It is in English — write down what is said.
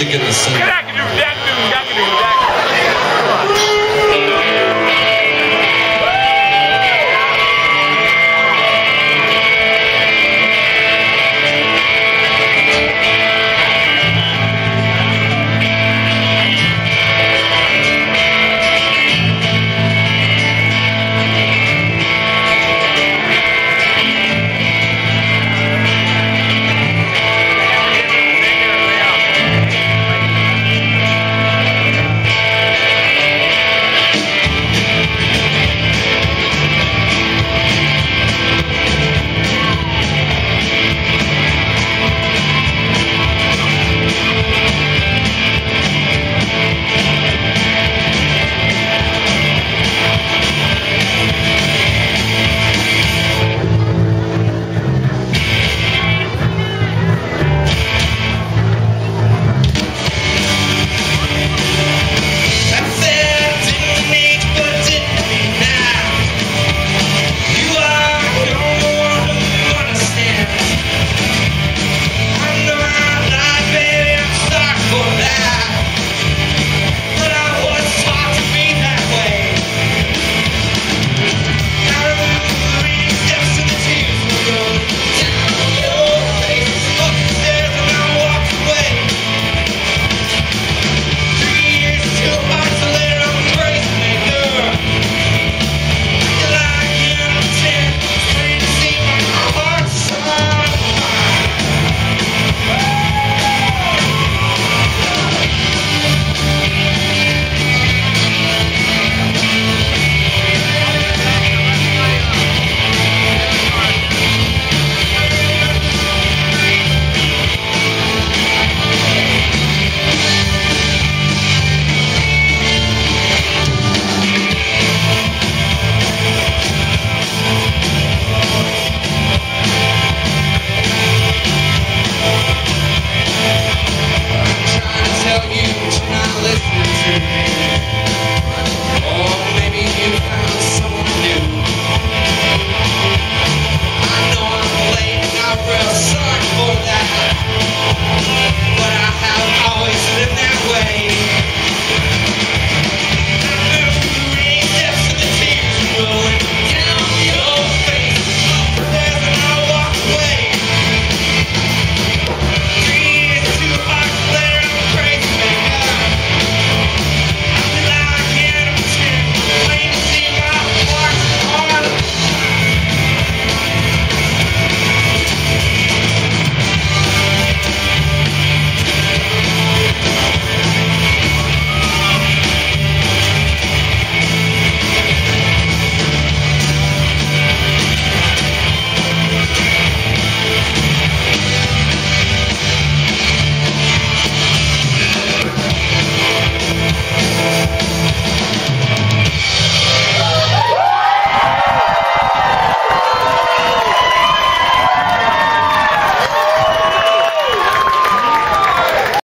Get in the center.